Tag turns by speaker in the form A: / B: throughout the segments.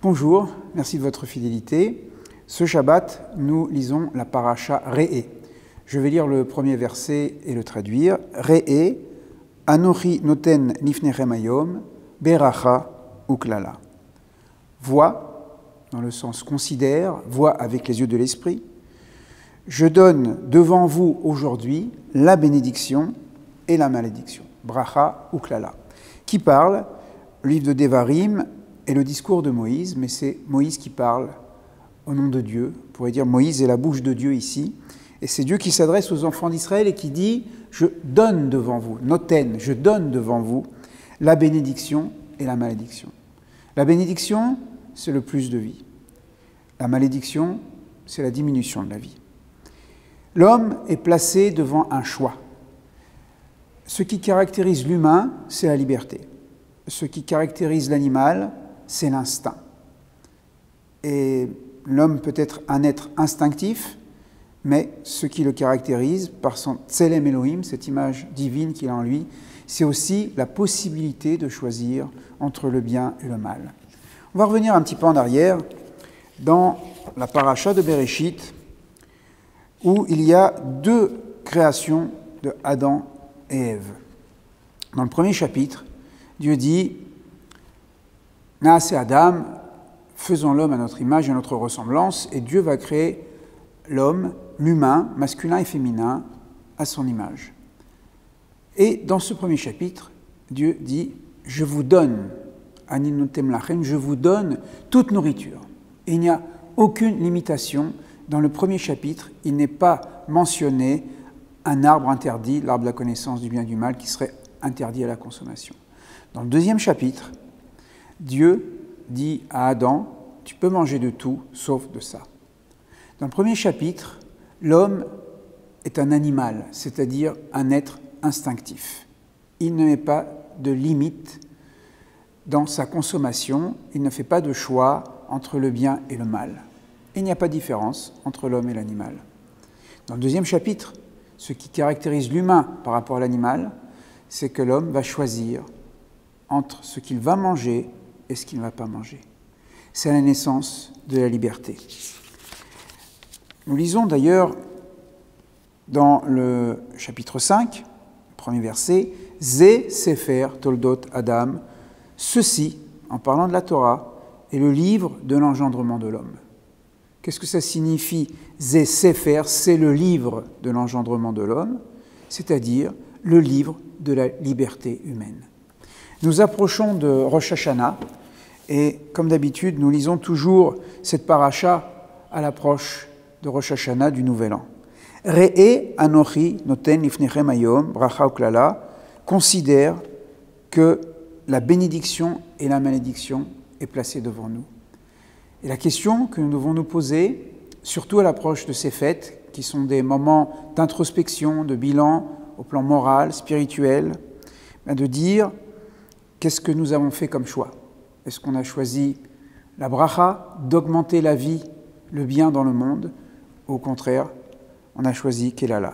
A: Bonjour, merci de votre fidélité. Ce Shabbat, nous lisons la paracha Re'e. Je vais lire le premier verset et le traduire. Re'e, Anochi noten nifnechem ayom, beracha uklala. Vois, dans le sens considère, vois avec les yeux de l'esprit. Je donne devant vous aujourd'hui la bénédiction et la malédiction. Bracha uklala. Qui parle Le livre de Devarim et le discours de Moïse, mais c'est Moïse qui parle au nom de Dieu. On pourrait dire Moïse est la bouche de Dieu ici. Et c'est Dieu qui s'adresse aux enfants d'Israël et qui dit Je donne devant vous, noten, je donne devant vous la bénédiction et la malédiction. La bénédiction, c'est le plus de vie. La malédiction, c'est la diminution de la vie. L'homme est placé devant un choix. Ce qui caractérise l'humain, c'est la liberté. Ce qui caractérise l'animal, c'est l'instinct. Et l'homme peut être un être instinctif, mais ce qui le caractérise par son Tselem Elohim, cette image divine qu'il a en lui, c'est aussi la possibilité de choisir entre le bien et le mal. On va revenir un petit peu en arrière dans la paracha de Bereshit, où il y a deux créations de Adam et Ève. Dans le premier chapitre, Dieu dit Naase Adam, faisons l'homme à notre image et à notre ressemblance, et Dieu va créer l'homme, l'humain, masculin et féminin, à son image. Et dans ce premier chapitre, Dieu dit Je vous donne, je vous donne toute nourriture. Et il n'y a aucune limitation. Dans le premier chapitre, il n'est pas mentionné un arbre interdit, l'arbre de la connaissance du bien et du mal, qui serait interdit à la consommation. Dans le deuxième chapitre, Dieu dit à Adam, tu peux manger de tout sauf de ça. Dans le premier chapitre, l'homme est un animal, c'est-à-dire un être instinctif. Il ne met pas de limite dans sa consommation, il ne fait pas de choix entre le bien et le mal. Il n'y a pas de différence entre l'homme et l'animal. Dans le deuxième chapitre, ce qui caractérise l'humain par rapport à l'animal, c'est que l'homme va choisir entre ce qu'il va manger et ce qu'il ne va pas manger. C'est la naissance de la liberté. Nous lisons d'ailleurs dans le chapitre 5, premier verset, Zé Sefer Toldot Adam, ceci, en parlant de la Torah, est le livre de l'engendrement de l'homme. Qu'est-ce que ça signifie Zé Sefer, c'est le livre de l'engendrement de l'homme, c'est-à-dire le livre de la liberté humaine. Nous approchons de Rosh Hashanah et comme d'habitude, nous lisons toujours cette paracha à l'approche de Rosh Hashanah du Nouvel An. Re'e anochi noten ifnechem ayom bracha uklala considère que la bénédiction et la malédiction est placée devant nous. Et la question que nous devons nous poser, surtout à l'approche de ces fêtes, qui sont des moments d'introspection, de bilan au plan moral, spirituel, ben de dire Qu'est-ce que nous avons fait comme choix? Est-ce qu'on a choisi la bracha, d'augmenter la vie, le bien dans le monde? Ou Au contraire, on a choisi Kelala.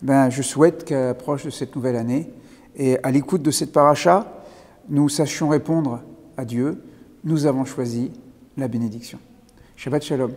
A: Ben, je souhaite qu'à l'approche de cette nouvelle année et à l'écoute de cette paracha, nous sachions répondre à Dieu. Nous avons choisi la bénédiction. Shabbat Shalom.